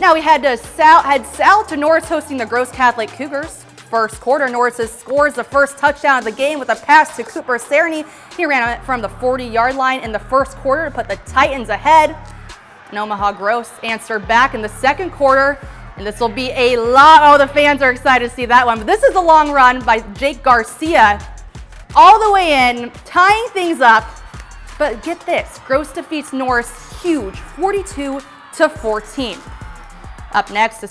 Now we had to South, had South to Norris hosting the Gross Catholic Cougars. First quarter, Norris scores the first touchdown of the game with a pass to Cooper Cerny. He ran it from the 40-yard line in the first quarter to put the Titans ahead. And Omaha Gross answered back in the second quarter. And this will be a lot. Oh, the fans are excited to see that one. But this is a long run by Jake Garcia all the way in, tying things up. But get this, Gross defeats Norris huge, 42 to 14. Up next,